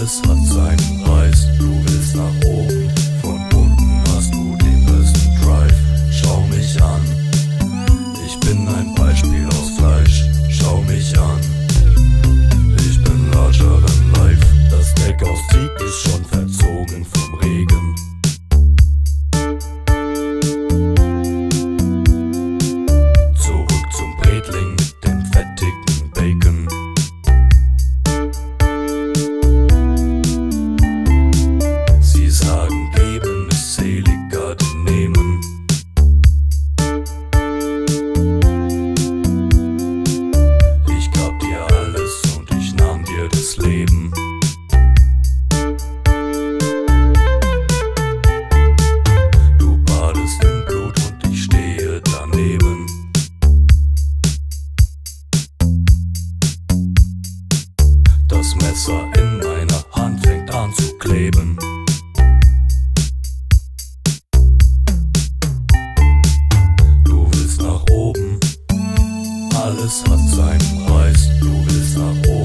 Alles hat seinen Preis, du willst nach oben. Leben. Du badest in Blut und ich stehe daneben. Das Messer in meiner Hand fängt an zu kleben. Du willst nach oben, alles hat seinen Preis, du willst nach oben.